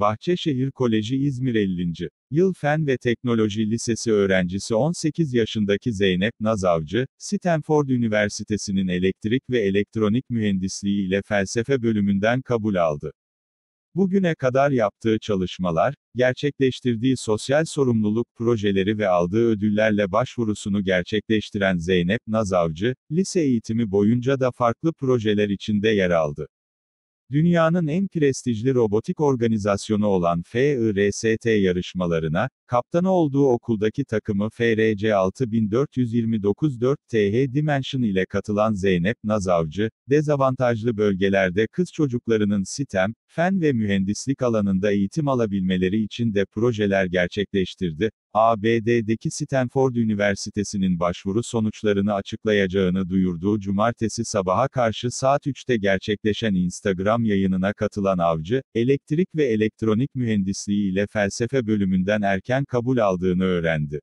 Bahçeşehir Koleji İzmir 50. Yıl Fen ve Teknoloji Lisesi öğrencisi 18 yaşındaki Zeynep Nazavcı, Stanford Üniversitesi'nin elektrik ve elektronik mühendisliği ile felsefe bölümünden kabul aldı. Bugüne kadar yaptığı çalışmalar, gerçekleştirdiği sosyal sorumluluk projeleri ve aldığı ödüllerle başvurusunu gerçekleştiren Zeynep Nazavcı, lise eğitimi boyunca da farklı projeler içinde yer aldı. Dünyanın en prestijli robotik organizasyonu olan FIRST yarışmalarına, kaptanı olduğu okuldaki takımı FRC 6429-4TH Dimension ile katılan Zeynep Nazavcı, dezavantajlı bölgelerde kız çocuklarının STEM, fen ve mühendislik alanında eğitim alabilmeleri için de projeler gerçekleştirdi. ABD'deki Stanford Üniversitesi'nin başvuru sonuçlarını açıklayacağını duyurduğu cumartesi sabaha karşı saat 3'te gerçekleşen Instagram yayınına katılan avcı, elektrik ve elektronik mühendisliği ile felsefe bölümünden erken kabul aldığını öğrendi.